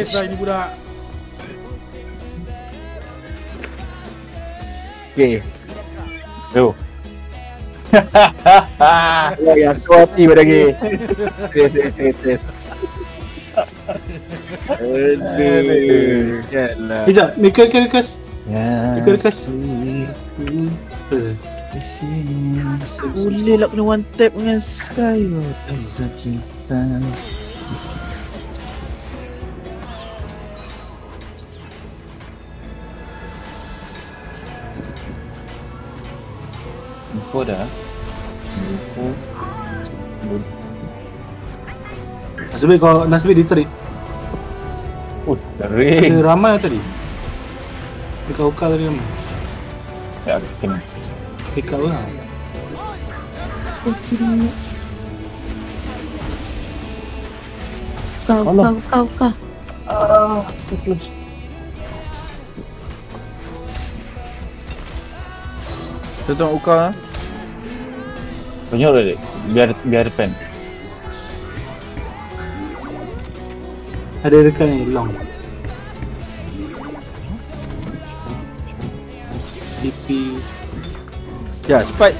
case lah ini budak. Okay. Tu. Oh, yang tu hati pada lagi. Yes, yes, yes, yes. Aduh. Yalah. Sekejap, Mika Mika request. Ya. Mika request. Eh, Di sini Boleh lah kena one tap dengan Sky. Rasa kita Dah Info Nasib baik kau nasib baik ditarik. Oh, kering Ada ramai tadi. Dekat Oka tadi ramai. Ya, aku skin Pick up lah. Kau, kau, kau, kau. Ah, close Kita tengok Uka. Tunjuk dia Biar, biar pen Ada dekat ni, long. DP. Ya, cepat.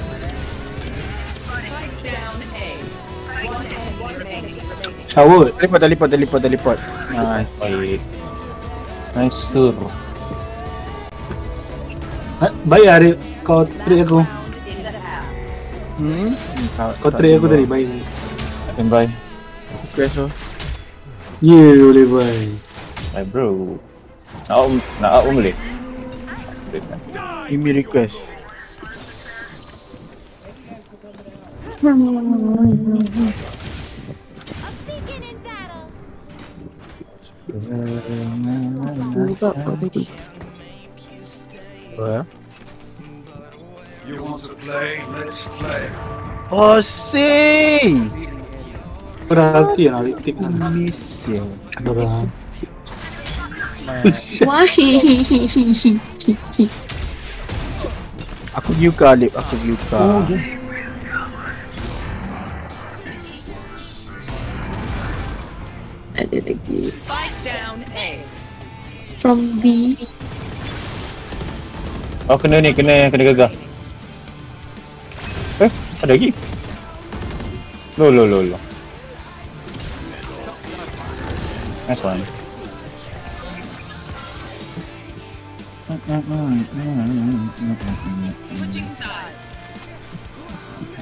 Shower. Teleport, teleport, teleport, teleport. Nice. Baik Nice tur Ha, baik Arif. Kau trick aku. Hmm. Kau trick aku tadi, baik. Standby Crash tu. Yeah, boleh baik. My bro Nak up, nak up pun boleh Boleh kan Give me request. Buka kau tadi. Oh, ya. You want to play? Let's play. Oh, sing! Dah healthy lah, Arif. Tip kan. Miss ya. Ada. Why? Aku view ka, Alip. Aku view ka. Oh, Ada lagi. From B. Oh kena ni, kena kena gagah Eh, ada lagi? Lo lo lo lo Nice one Switching sides.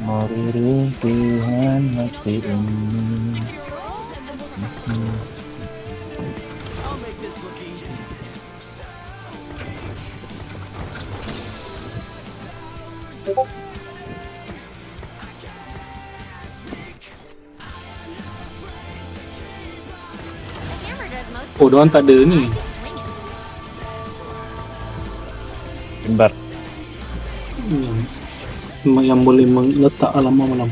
Mari rintihan hati ini Oh, diorang tak ada ni. Kembar Yang, yang boleh meletak alamat malam.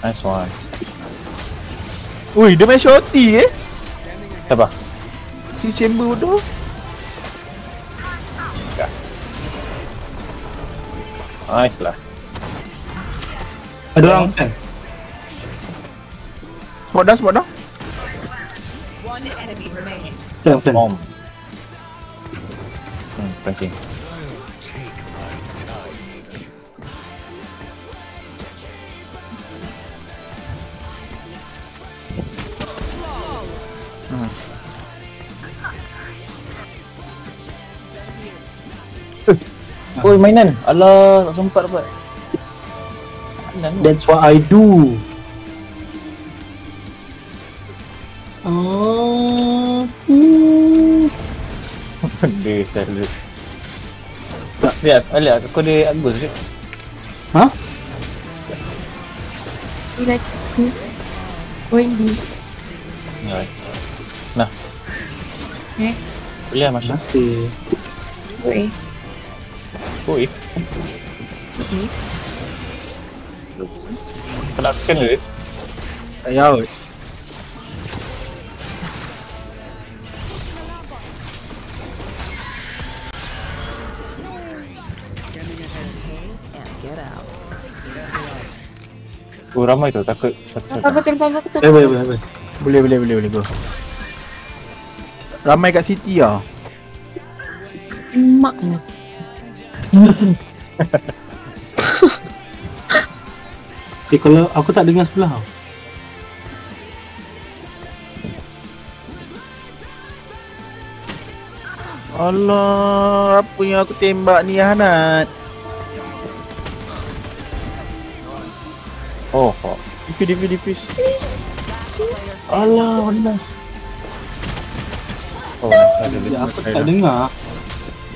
Nice one Ui, dia main shorty eh. Siapa? Si chamber tu. Nice lah Ada orang kan? Spot dah, spot dah. One enemy remaining. Plan, plan. Bomb Hmm, pancing Oi mainan. Alah, tak sempat dapat. That's what I do. Aku Dia salut. Tak. Lihat, lihat aku ada Agus je. Ha? You like? Going B. Ya. Nah. Eh? Boleh lah Masya. Masih Go Ui. Eh. Kau nak scan dia? Tak payah kot. Oh ramai tu takut Takut takut takut eh, Boleh boleh boleh Boleh boleh boleh boleh go Ramai kat city lah Mak ni Eh, kalau aku tak dengar sebelah tau. Allah, apa yang aku tembak ni Hanat? Oh, oh. Defuse, defuse, defuse. Allah, Allah. Oh, ada Ya, aku tak dengar.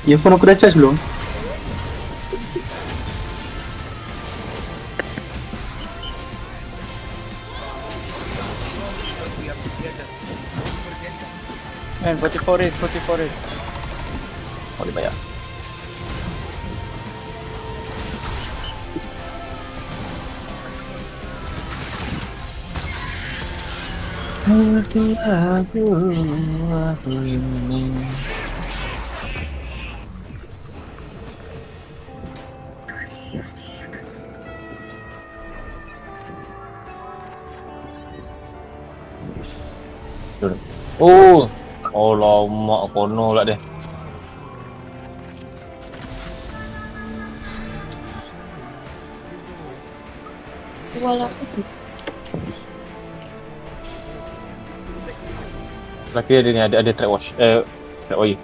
Earphone aku dah charge belum? Man, 44 is, 44 is. Boleh bayar. Oh, oh lama kono pula dia. Wala. Laki dia ni ada ada track wash. Eh, track oil.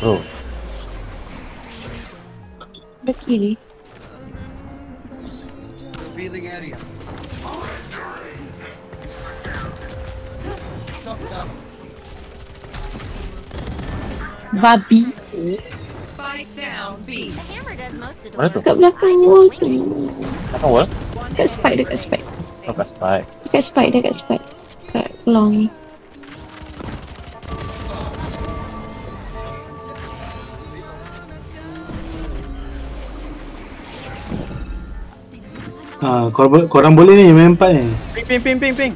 Bro, Ada kiri. The mana work. tu? Kat belakang wall tu. Apa wall? Dekat spike, dekat spike. Oh, kat spike. Dekat spike, dekat spike. Kat long ni. Ha, korang, korang boleh ni main empat ni. Ping ping ping ping ping.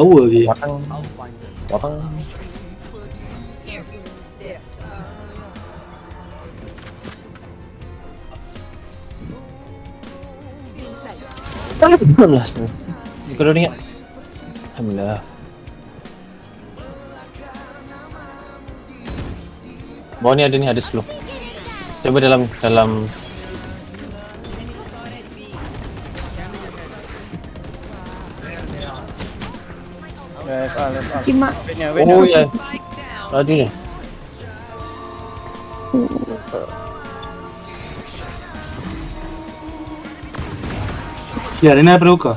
Power je. Watang. Watang. Alhamdulillah. Kalau ni. Alhamdulillah. Bawah ni ada ni ada slow. Cuba dalam dalam Kimak. Wait Oh ni. ya. Tadi. Ya, Rena daripada Uka.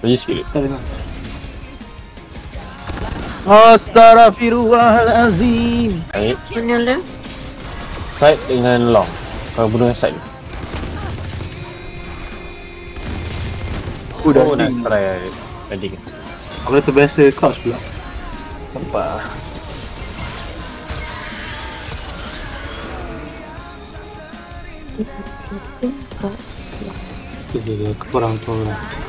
Bagi sikit. Dengar. Astaghfirullahalazim. Baik. Mana lah? Side dengan long. Kau bunuh side. Aku dah Oh, nak ping. try tadi. Aku dah terbiasa couch pula. Nampak. Tu je dia, kurang kurang. Chamber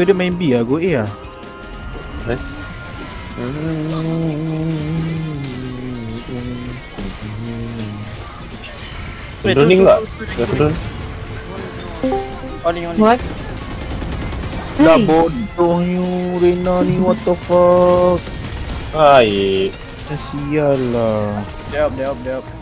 dia main B lah, go A lah. Eh? Droning tak? Dia drone. Oning, oning. What? Dah Hai. bodoh you, Rena ni, what the fuck. Dah Sial lah. Dia up, dia up, dia up.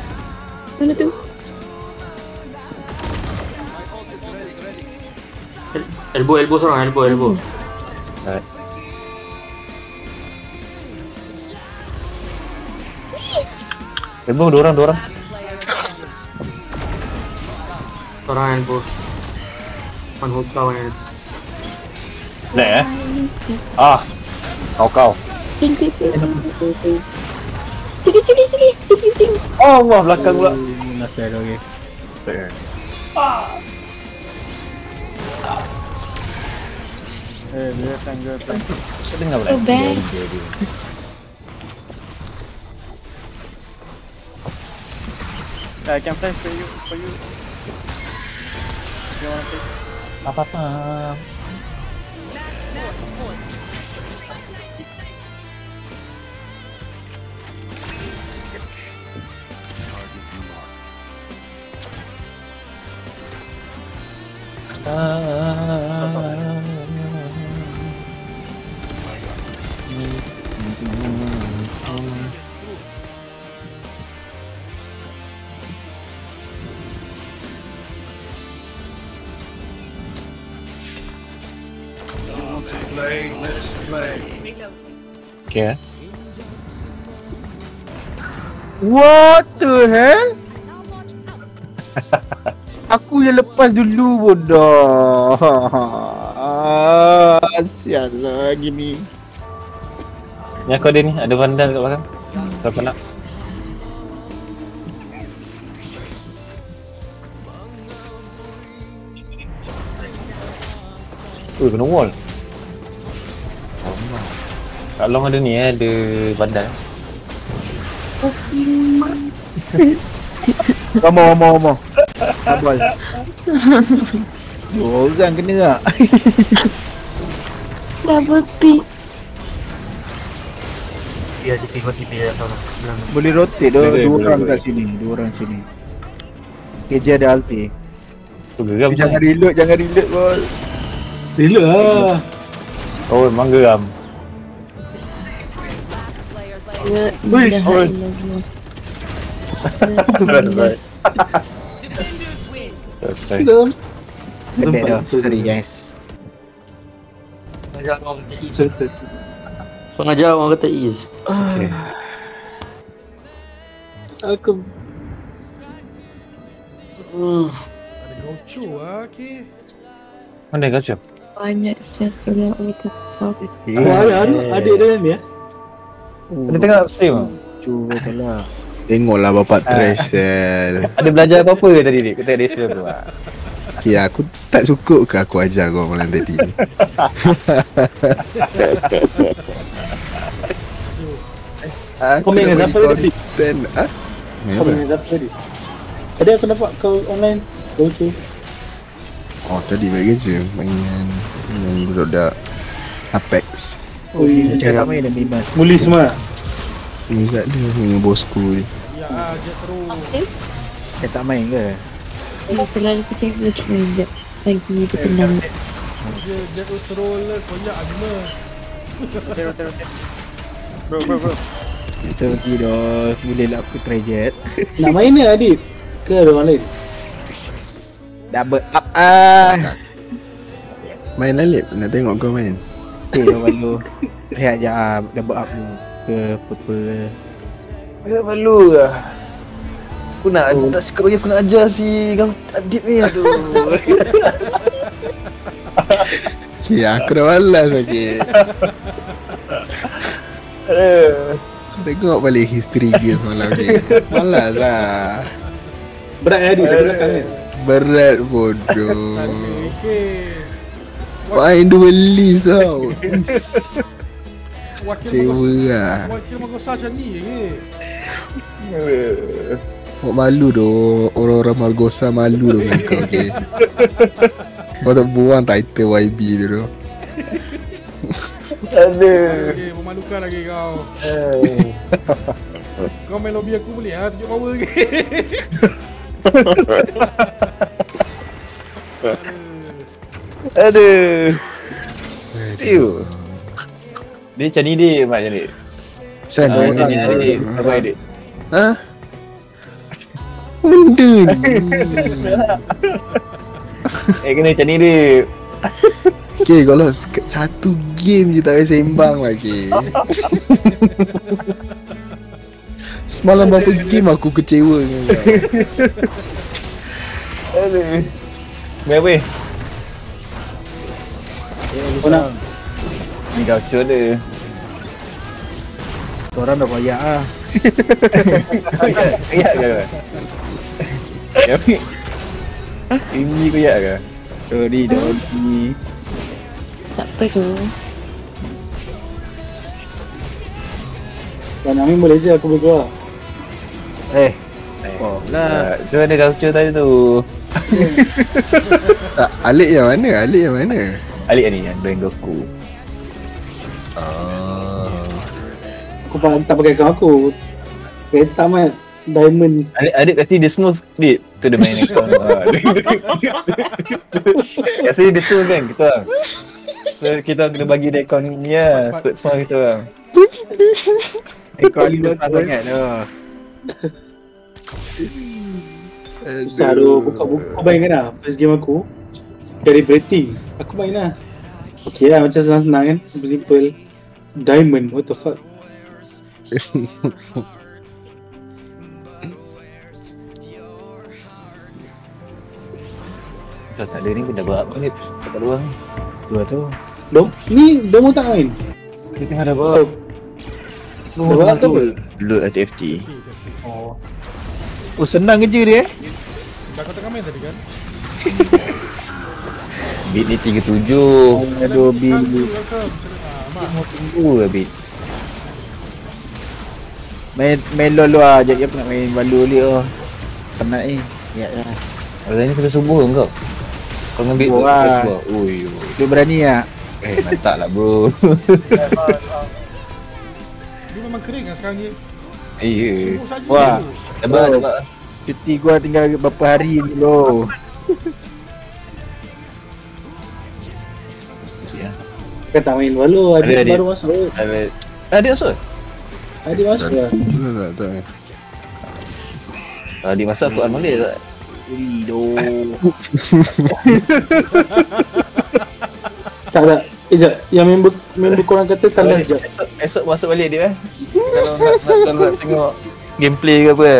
Elbow, elbow seorang, elbow, elbow. Alright. Elbow dua orang, dua orang. Seorang elbow. One hook kau yang Naik eh? Ah. Kau kau. Ping, ping, ping. Sini, sini, sini. Sini, sini. Oh, wah belakang pula. Nasir okey. Eh, dia tangga tu. Kau dengar So pula? bad. I can flash for you, for you. You want to take? Apa-apa. You Okay. What the hell? Aku yang lepas dulu bodoh. Ah, sial lagi ni. Ni aku ada ni, ada vandal kat belakang. Siapa nak? Ui, kena wall. Kat long ada ni eh, ada come on, come on. Abal. Dua orang kena tak? Double pick. Dia ada tiba-tiba seorang. Bilang, Boleh rotate dua, Boleh, dua boleh, orang boleh. kat sini, dua orang sini. KJ ada ulti. Geram Jangan reload, jangan reload bol. Reload lah. Oh, memang geram. Dah. Right, right. That's dah. Sorry guys. Pengajar orang kata terus. Pengajar orang kata ease. Okay. Aku. Ada gaucho ah, okay. Mana cakap? Banyak mereka tahu. Aku ada ada adik dia ni ya. Ada tengok stream ah? Cuba lah. Tengoklah bapak trash sel. Ada belajar apa-apa ke tadi ni? Kita tengok dia stream tu ah. Ya aku tak cukup ke aku ajar kau malam tadi ni. Aku Komen dengan siapa tadi? Ten, ah? Kau dengan siapa tadi? Tadi aku nampak kau online. Kau tu. Oh tadi baik kerja mainan dengan budak Apex. Oh iya. Cakap main dan bimas. Muli semua. Ni kat dia dengan bosku ni. Ya, jet terus. Eh, Dia tak main ke? dia terlalu kecil lagi sekejap. Lagi bertenang. Jet, jet terus lah. Koyak Azma. Bro, bro, bro. Kita pergi dah. Boleh lah aku try jet. Nak main ni adik? Ke ada orang lain? Double up ah. Main Alip nak tengok kau main. Okay dah balu. Rehat je ah. Double up dulu. Ke apa-apa. Ada malu lah. Aku nak, oh. tak suka aku nak ajar si kau adib ni aduh. Okay aku dah malas lagi. Aduh. Kau tengok balik history game malam ni. Malas lah. Berat ya adik saya belakang kan? Berat bodoh. Main dua list tau. Wakil Cewa lah. Wakil Magosa macam ni? Kau malu doh Orang-orang Margosa malu doh dengan kau okay Kau tak buang title YB tu doh Aduh. Okay, memalukan lagi kau. Kau main lobby aku boleh ah, tunjuk power ke? Aduh. Aduh. Dia macam ni dia, mak jadi. Sen Ah, macam ni adik. Sabar adik. Ha? Benda ni Eh kena macam ni dia. Okay kalau satu game je tak boleh sembang lagi Semalam berapa game aku kecewa dengan kau Aduh. Apa? eh? Kau nak Ni gaucho dia. Korang dah koyak ah. Koyak ke? Tapi Ini koyak ke? Sorry Dodi. Tak apa tu. Kau nak main boleh je aku boleh keluar Eh, Eh, oh lah. Macam mana gaucho tadi tu? Tak, Alik yang mana? Alik yang mana? Alik ni yang Doing Goku. Oh. Aku pa- tak pakai kau aku. Kereta mat Diamond. Adik, adik kasi dia smooth Dip Tu dia main account. Ah, Kasi dia smooth kan kita orang. So kita kena bagi dia account ni lah Split small kita orang. Eh, kau Ali besar sangat tu. Besar tu Buka bayangkan lah First game aku Dari rating Aku main lah. Okay lah macam senang-senang kan. Simple-simple Diamond What the fuck? So tak ada ni pun dah buat balik Tak luar ni Dua tu. Dom Ni Dom tak main? Kita tengah dah buat. Dah buat tu. Apa? Load HFT Oh Oh, senang kerja dia eh. Dah kau tengah main tadi kan? Beat ni 37 Aduh, mak. Tunggu lah beat Main main LOL lah. Jadi aku nak main balu balik oh. Penat ni. Ya lah. Orang ni sampai subuh kau Kau dengan beat tu Subuh lah. sampai subuh Ui Dia berani ah. Eh mantap lah bro Dia memang kering kan sekarang ni. Eh ya Sibuk saja. Wah. Dapat Oh. dapat Cuti gua tinggal berapa hari ni lo. Kau tak main baru Ada, Adik adik. baru masuk Ada Adik masuk? Adik masuk lah Tak, tak, tak. Adik masak aku Arman dia tak? Ui do. Tak tak Eh jap Yang member Member korang kata tandas jap Esok, esok masuk balik dia eh Kalau nak, nak, kalau nak tengok Gameplay ke apa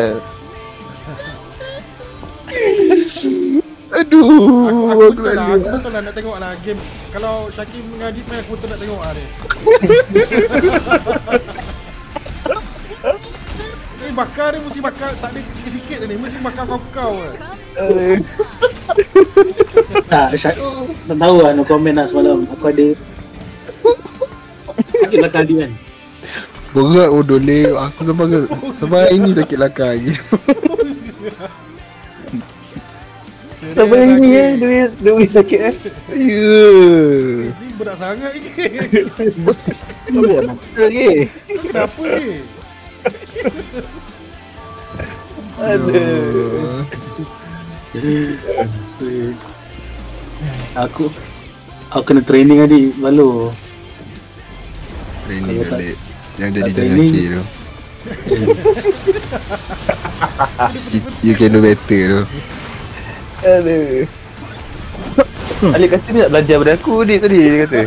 Aduh, Aku aku betul lah, tak aku ada. betul lah nak tengok lah game. Kalau Syakir mengadit main aku betul nak tengok lah dia Ni bakar dia mesti bakar, tak ada sikit-sikit dia ni Mesti bakar kau-kau lah Tak Syak Tak tahu lah no comment lah semalam. Aku ada Sakit lah kali kan? Berat oh doleh Aku sampai Sampai hari ni sakit lakar lagi Sampai hari ni eh Dia dia boleh sakit eh. Ya. Ni berat sangat ni. Dah mati lagi. Kenapa ni? Aduh. Aku Aku kena training adik Lalu Training Kalau tak- balik Yang jadi tak jangan training. tu. You, you can do better tu Aduh. Alik kata dia nak belajar pada aku dia tadi dia kata.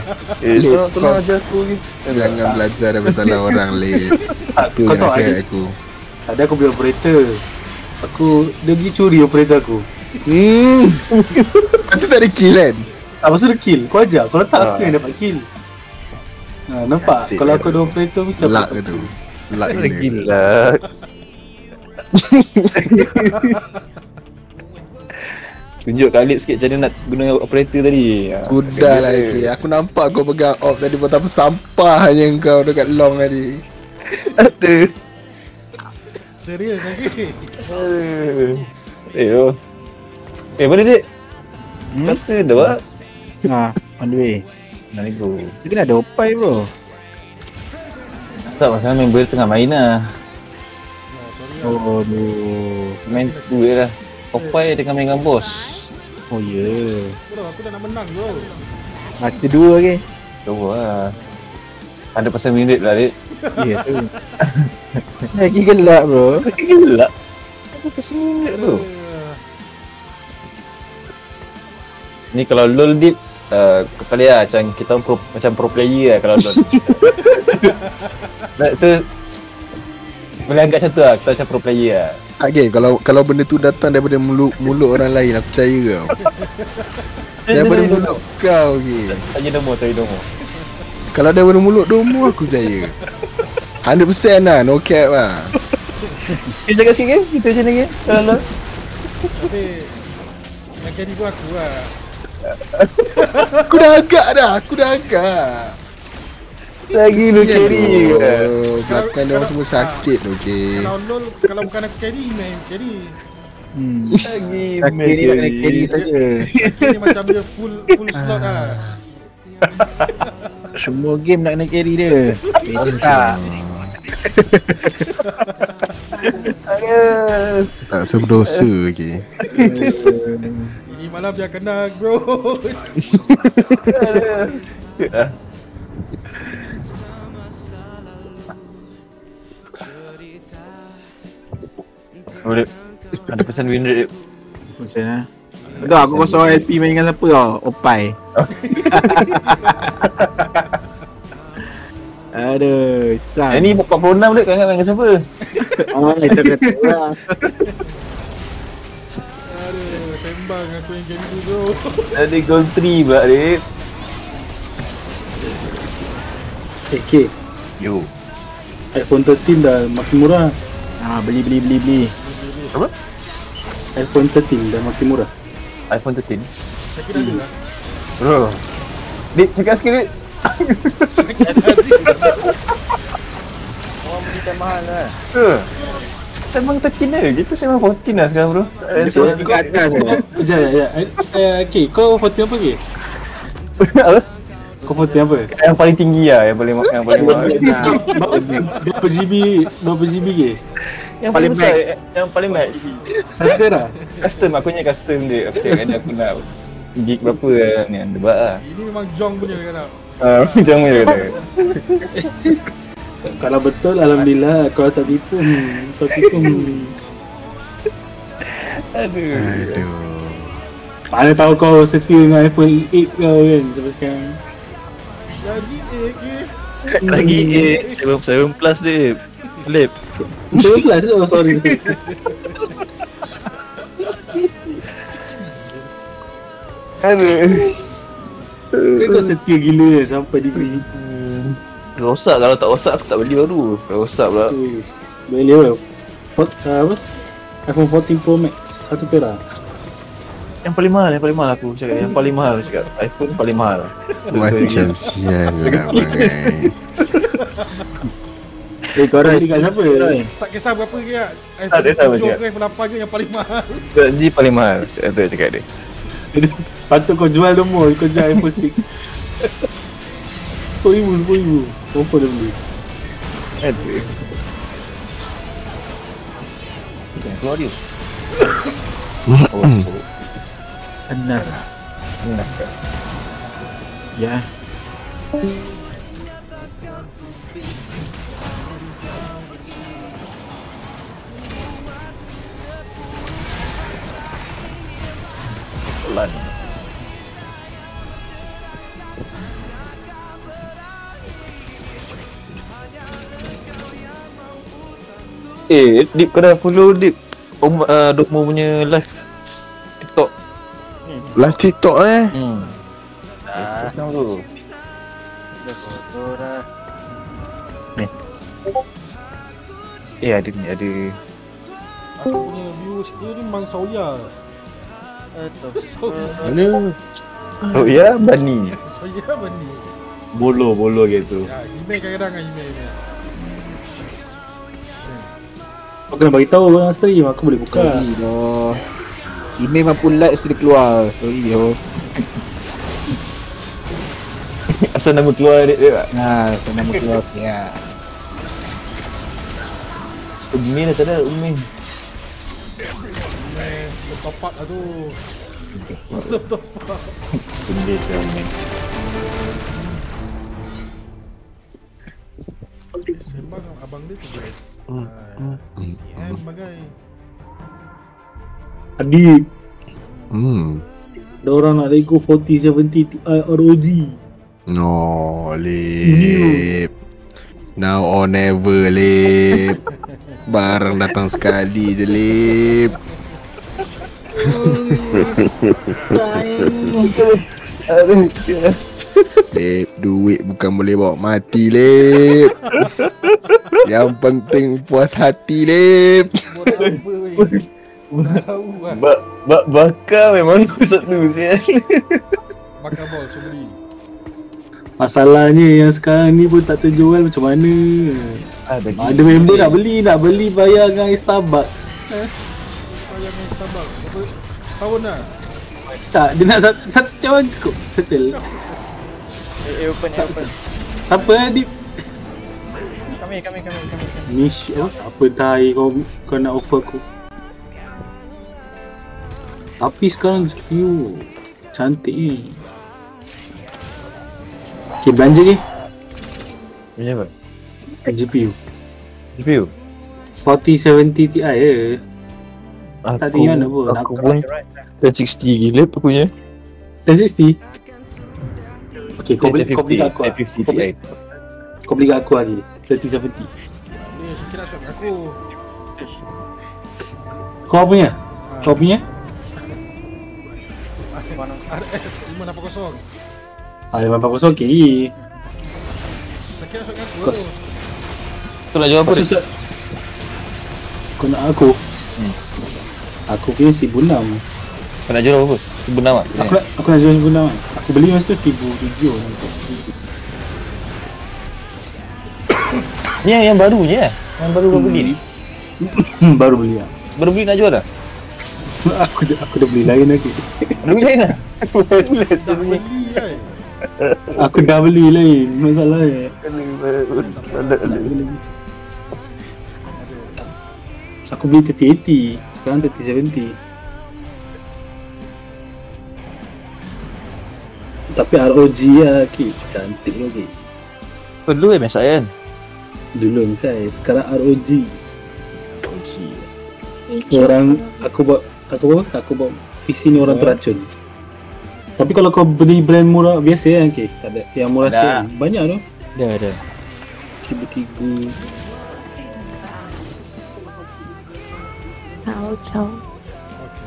Eh tolong, ajar aku ni. Jangan belajar daripada salah orang lain Tu Kau yang tahu adik aku. Ada aku beli operator. Aku Dia pergi curi operator aku. Hmm. Kau tu tak ada kill kan? Tak pasal dia kill. Kau ajar. Kalau tak aku Ah. yang dapat kill. Ha, Nampak? Asyik Kalau aku ada operator Bisa Luck ke tu. Luck Gila Tunjuk Khalid sikit macam mana nak guna operator tadi Ha, Sudah lah kena. lagi Aku nampak kau pegang off tadi Betapa sampah je kau dekat long tadi Aduh Serius lagi. Eh oh Eh mana dia? Hmm? Kata dah buat Ha, on the way. Nah ni bro Dia kena ada opai bro. Tak masalah member tengah main lah Oh, aduh. Main tu je lah Opai tengah main dengan bos Oh ya. Yeah. Bro aku dah nak menang bro Mata dua ke? Coba lah 100% win rate lah Dik Ya tu. Lagi gelap bro. Gila 100% win rate tu Ni kalau LOL Dip uh, kali lah macam kita pro, macam pro player lah kalau LOL Nah, tu Boleh anggap macam tu lah, kita macam pro player lah Okay, kalau kalau benda tu datang daripada mulut mulut orang lain, aku percaya kau. Daripada mulut kau, okay. Tanya nombor, tanya nombor Kalau daripada mulut domo, aku percaya. 100% lah, no cap lah. Kita cakap sikit ke? Kita macam ke? Kalau Tapi Yang pun aku lah Aku dah agak dah, aku dah agak. Lagi lu carry ke? Belakang dia orang semua sakit tu, okay. Kalau LOL Kalau bukan aku carry Main carry Hmm. Lagi Sakit ni nak kena carry saja. Macam dia full Full slot lah Semua game nak kena carry dia. Beza tak. Tak rasa berdosa, okay. Ini malam dia kena bro Boleh 100% win rate Macam mana? Tak, aku kosong LP main dengan siapa tau? Opai. Aduh, sang. Yang ni 46 dek kau ingat main dengan siapa? Oh, itu kata lah. Aduh Sembang aku yang carry tu bro Ada gold 3 pula dek Eh, K. Yo iPhone 13 dah makin murah. Ah, beli beli beli beli. iPhone 13 dah makin murah. iPhone 13 Saya kira ada lah Bro Dik cakap sikit dik Orang belikan mahal lah. Uh. Memang 13 lah Kita memang 14 lah sekarang bro Tak ada Dia soalan kat atas tu. Sekejap, ya, ya. Eh, eh, K, kau 14 apa K? Apa? Kau 14 apa? Yang paling tinggi lah Yang paling Yang paling mahal Berapa GB, berapa GB K? yang paling besar, max. Eh, yang paling max. Santa lah. Custom aku punya custom dia. Aku cakap dengan aku nak gig berapa lah ni lah. Ini memang jong punya kan. Ah, jong punya kata. Kalau betul alhamdulillah, kalau tak tipu, kau tipu. Aduh. Aduh. Mana tahu kau setia dengan iPhone 8 kau kan sampai sekarang. Lagi 8 ke? Lagi 8 7 plus dia. Flip. 12 oh sorry Kena Kau setia gila sampai di kiri hmm. Rosak kalau tak rosak aku tak beli baru. Rosak pula. Beli apa? Uh, apa? iPhone 14 Pro Max Satu perak. Yang paling mahal, yang paling mahal aku cakap. Yang paling mahal aku cakap. iPhone paling mahal. Macam sial lah Eh, korang Beli kat siapa? Tak kisah berapa ke ya Tak kisah berapa iPhone ke. 7 ke iPhone 8 ke yang paling mahal Ji paling mahal Itu dia cakap dia Patut kau jual nombor, kau jual iPhone 6. Sepuluh ribu, sepuluh ribu. Berapa dah beli? Aduh keluar dia oh. Anas. Enak ke? Pelan Eh, Dip kau dah follow Dip Om, uh, Dokmo punya live TikTok? Live TikTok eh. Hmm. Ah, sekarang tu? Ni. Eh ada ni, ada. Aku punya viewers dia ni memang Soya Soya Mana? Oh ya, Bani Soya apa ni Bolo, bolo gitu Ya email kadang-kadang dengan email email Kau kena bagi tahu orang stream, aku boleh buka. Sorry doh. Email mampu like sudah keluar. Sorry yo. Asal nama keluar Dip dia Nah, saya nama keluar. Ya. Umi dah tak ada, Umi top up lah tu Benda saya Umi abang dia tu guys. Hmm, hmm, hmm, sebagai Adik, Hmm. ada orang nak rego 4070 Ti ROG. No, lip. Now or never, lip. Barang datang sekali je, lip. Lip, duit bukan boleh bawa mati, lip. Yang penting puas hati, kan. Bak, bak, bakar memang satu sial. Bakar bol, so beli. Masalahnya yang sekarang ni pun tak terjual macam mana. Ada Ada member nak beli, nak beli bayar dengan Starbucks. Bayar dengan Starbucks. Tahun lah. Tak, dia nak satu, satu cawan cukup. Settle. Eh, eh, open, eh, open. Siapa eh, Adib? Kami, kami, kami, kami. Mish, oh, apa tai kau, kau nak offer aku. Tapi sekarang GPU cantik ni. Okay, belanja ni. Punya apa? GPU. GPU? 4070 Ti je. Tak tinggal mana pun. Aku Nak pun 1060 gila aku punya 1060. Okay, kau beli, kau beli aku. lah. 1050 Kau beli, kau aku lagi. 3070. Ni Syakir nak shot kat aku. Kau punya? Kau punya? RS 580. Ah, 540 okay. Syakir nak shot aku. Jawab apa Kau nak aku? Hmm. Aku punya 1006 Kau nak jual apa bos? Ibu nama Aku nak, aku nak jual 1006 kan Aku beli masa tu 1007 Ni yang, yang baru je lah Yang baru kau beli ni? Hmm, Baru beli lah Baru beli nak jual dah? Aku dah, aku dah beli lain lagi. Baru beli lain dah? Aku Dah beli kan. Aku dah beli lain Masalahnya Aku beli 3080 Sekarang 3070 Tapi ROG lah Ki Cantik lagi. Perlu eh masak kan? Dulu saya Sekarang ROG Orang Aku buat Aku buat Aku buat PC ni orang teracun. Tapi kalau kau beli brand murah Biasa kan Ki? Tak ada Yang murah sikit? Banyak tu. Dah ada Tiga-tiga Ciao, ciao.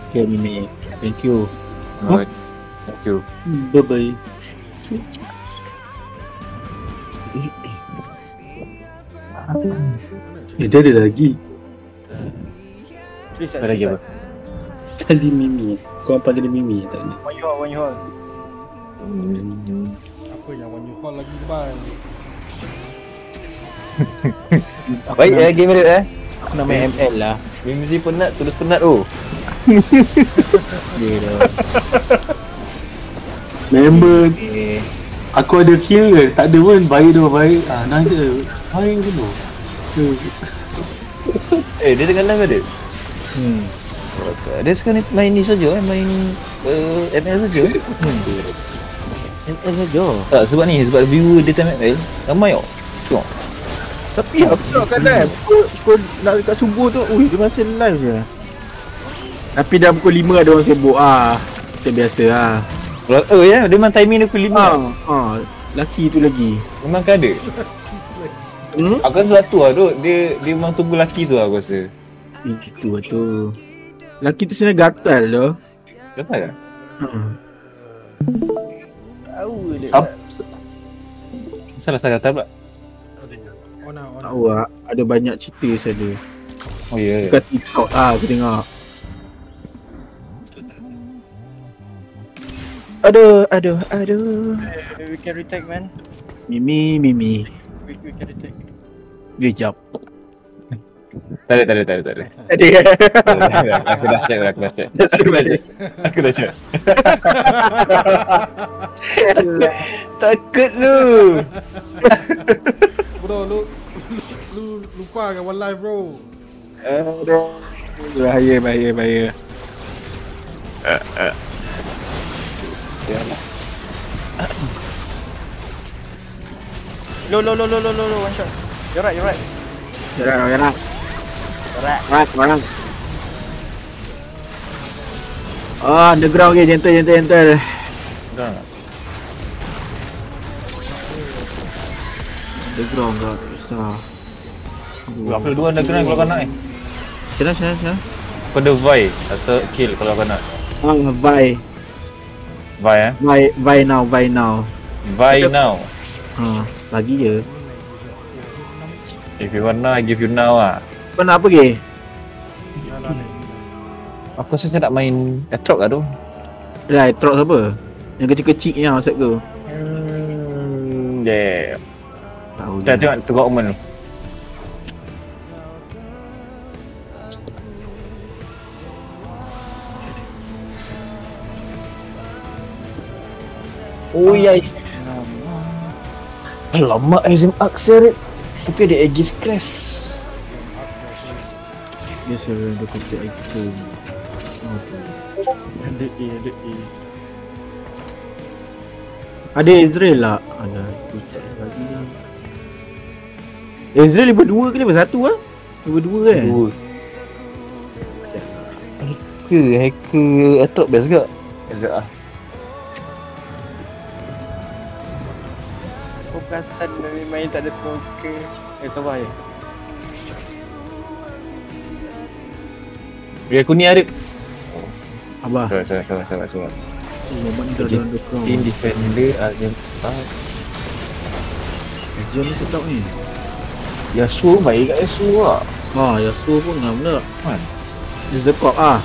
Okay, Mimi. Thank you. Alright Thank you Bye bye Ciao. Eh dia ada lagi Apa lagi apa? Tadi Mimi Kau panggil dia Mimi tak One you one you hold. Apa yang one you call lagi bang? Baik eh game dia eh Aku nak main ML lah. Mimpi penat terus penat oh Dia dah. Member Okay. Aku ada kill ke? Tak ada pun Baik tu baik Ah, nak je Baik dulu Eh dia tengah live ada? Hmm. Dia sekarang ni main ni saja eh Main uh, ML saja ML saja. Tak sebab ni Sebab viewer dia time ML Ramai tau Tengok Tapi aku tak kat live. Pukul, pukul nak dekat subuh tu, ui dia masih live je. Tapi dah pukul 5 ada orang sibuk ah. Macam biasa ah. Oh ya Dia memang timing dia pukul 5 Ha, ha, laki tu lagi. Memang kan ada Hmm? Aku rasa tu lah duk. Dia, dia memang tunggu laki tu lah aku rasa Itu lah tu. Laki tu sebenarnya gatal tu. Kenapa kan? Hmm. Tahu dia. Ap, Salah salah kata pula lah. Tahu lah, ada banyak cerita sana. Oh ya yeah. Dekat TikTok ah, aku tengok. Aduh, aduh, aduh. We can retake, man. Mimi, Mimi. We, we can retake. Dia jap. Tak ada tak ada tak ada tak ada Ada. Aku dah check aku dah check Dah save balik. Aku dah check Takut lu Bro, lu, lu lupa kan one life bro. Aduh. Bahaya, bahaya, bahaya. Low, low, low, low, low, low, low, one shot. You're right, you're right. Gerak, gerak. Gerak. Gerak, orang. Oh, underground ke, gentle, gentle, gentle. Dah. Underground kau, Aku ada dua underground kalau kau nak eh. Sini, sini, sini. Kau ada Vi atau kill kalau kau nak. Ah, Vi. Vi eh. Vi, Vi now, Vi now. Vi now. Ha, lagi je. If you want now, I give you now ah. Kau nak apa ke? Aku rasa saya nak main Atrox lah tu. Dah, Trox apa? Yang kecil-kecil lah, set ke? Hmm, yeah. Tahu Dah je. tengok tengok Omen tu. Oh ya. Lama Azim Aksar Tapi ada Aegis Crest dia kecil item. Ada A, ada A. Ada Israel lah. Ada. aku tak lagi lah. Israel level 2 ke level 1 ah? Level 2 kan? Dua Hacker Hacker Atrox best ke? Best ah Aku perasan dari main tak ada smoker. Eh, sabar je. Biar aku ni Arif Abah. Sabar sabar sabar sabar Oh. Team Defender Azim ah, Jom ni sedap ni. Yasuo baik kat Yasuo lah Ah, Yasuo pun ngam tak? Kan? Dia Zekop ah.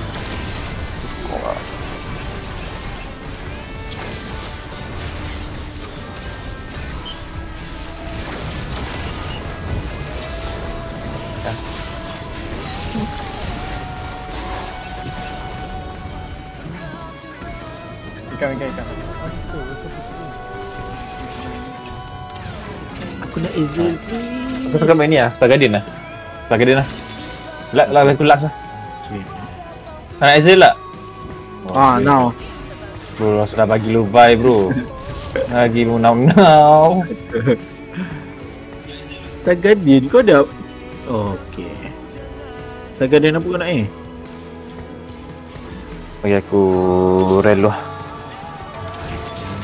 Ikan, ikan, ikan. Aku nak. Aku suka main ni lah Star Guardian lah Star Guardian lah Lak lah aku laks lah. Nak Ezreal lah Ah, now. Bro sudah bagi lu vibe bro. Lagi lu now now Star Guardian kau dah Okey. Star Guardian apa kau nak eh? Bagi aku rel lah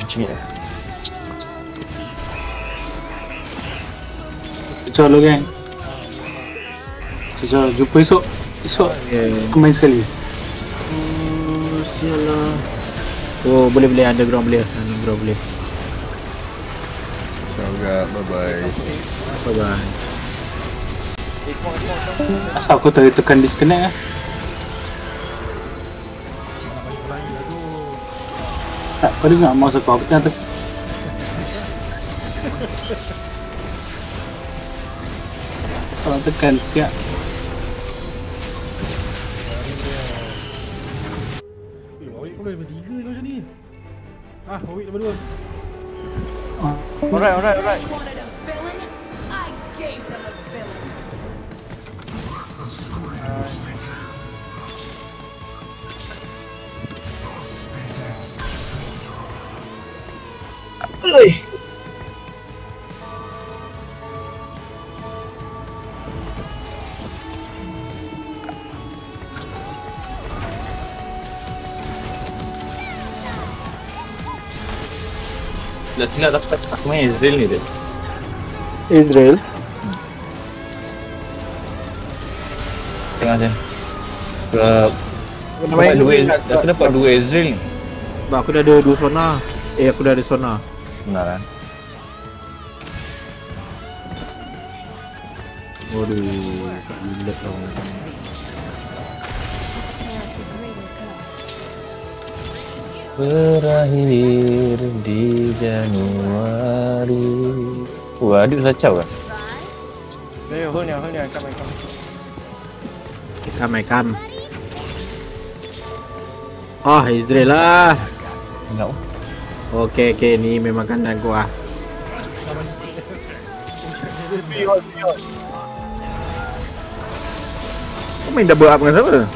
Kucing ya Kacau lo geng Kacau jumpa esok Esok Yeah. aku main sekali Oh, sialah. Oh, boleh boleh underground boleh. Underground boleh. Ciao gak, bye bye. Bye bye. Asal aku tadi tekan disconnect lah Tak, kau dengar mouse aku, aku tengah tekan Kalau tekan siap Eh, Warwick kau boleh level 3 je macam ni. Ah, level 2. Alright, alright, alright. Dapat aku main Ezreal ni dia Israel. Tengah je Ke Aku dapat dua Aku dapat dua Ezreal ni Sebab aku dah ada dua sona. Eh, aku dah ada sona. Benar kan Waduh, tak gila tau. Berakhir di Januari Wah, adik sacau kan? Eh, hold ni, hold ni. Come, come. Come, come. Oh, Israel lah. Enggak Okey, okey. Ni memang kandang ku ah. Kau main double up dengan siapa?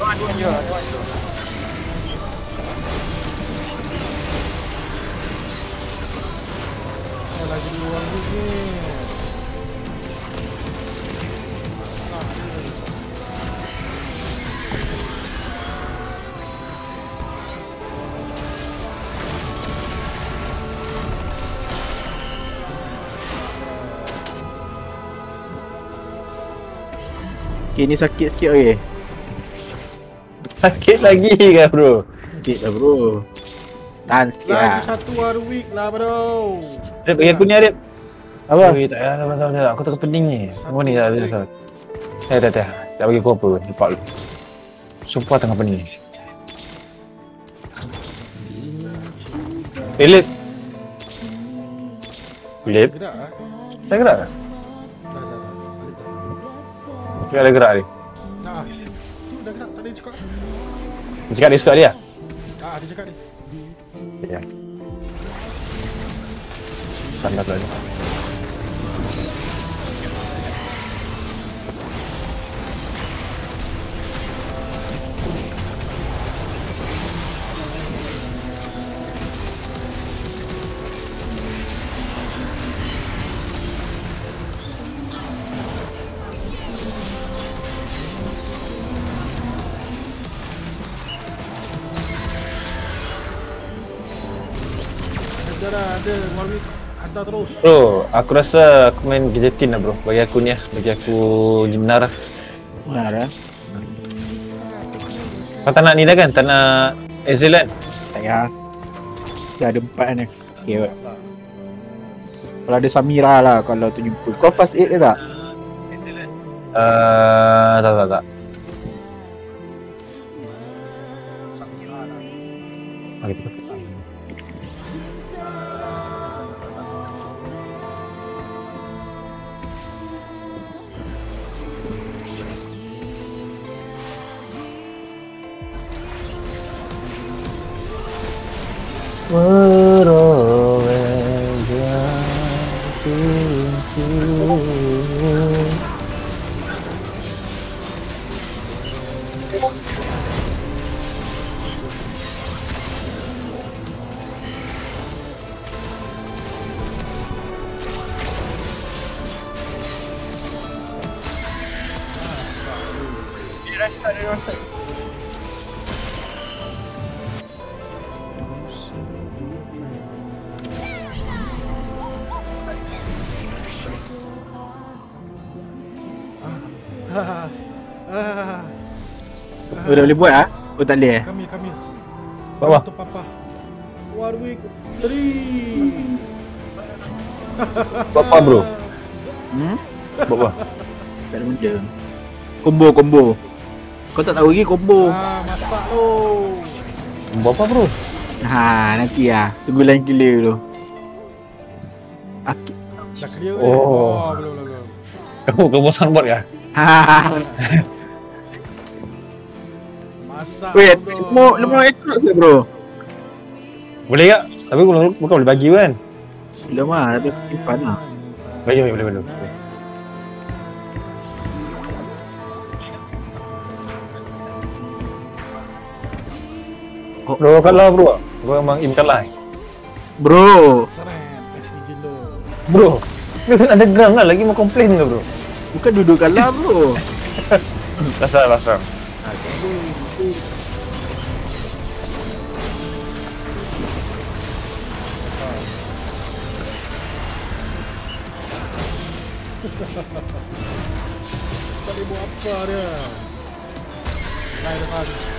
Oh, lagi dua orang Okay ni sakit sikit okey. Sakit lagi ke bro? Sikit lah bro. Tahan sikit lah. Lagi satu Warwick lah bro. Arif bagi aku ni Arif. Apa? Oh, tak payah, tak tak payah. Aku tengah pening ni. Apa ni tak ada. Tak tak tak. Tak tak bagi aku apa pun. Nampak lu. Sumpah tengah pening. Philip. Philip. Gerak ah. Tak gerak ke? Dah dah dah. Cakap ada gerak ni. Nah. Tu dah gerak cakap. Cakap dia suka dia. Dia cakap ni. Ya. Tanda tadi. Ada Warwick. Hantar terus. Bro, aku rasa aku main guillotine lah bro. Bagi aku ni lah. Bagi aku Gimnar lah. Benar dah. Kau tak nak ni dah kan? Tak nak Ezreal kan? Tak payah. Dah ada empat ni. Okay kot. Kalau ada Samira lah kalau tu jumpa. Kau fast 8 ke tak? Uh, tak tak tak. Ah, gitu. Ah. Boleh buat ah? Oh tak boleh eh? Kami kami. Bawah. Untuk papa. Warwick 3. Buat apa bro? Hmm? Buat apa? Tak ada benda. Combo, combo. Kau tak tahu lagi combo. Ah, masak tu. Buat apa bro? Ha, nanti lah. Tunggu line killer dulu. Aki. Dah clear? Oh. oh belum belum belum. Kamu kamu soundboard ya? Ha. Masak. Wait, mau lu mau Xbox ke bro? Boleh tak? Tapi bukan, bukan boleh bagi kan? Belum ah, tapi simpan lah. Bagi boleh boleh boleh. boleh. Bro, kalah bro. Bro memang im kalah. Bro, Seret. Asli gila. Bro, ni kan ada geram kan lagi mau komplain ke bro? bukan duduk kalah bro. Rasa rasa. Tak boleh buat apa dia. Dah depan.